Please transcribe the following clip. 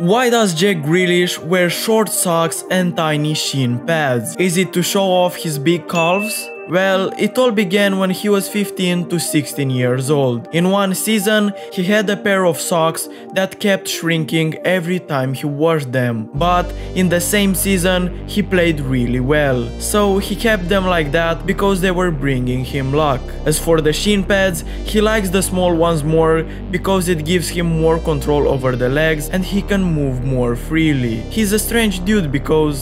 Why does Jack Grealish wear short socks and tiny shin pads? Is it to show off his big calves? Well, it all began when he was 15 to 16 years old. In one season, he had a pair of socks that kept shrinking every time he wore them. But in the same season, he played really well. So he kept them like that because they were bringing him luck. As for the shin pads, he likes the small ones more because it gives him more control over the legs and he can move more freely. He's a strange dude because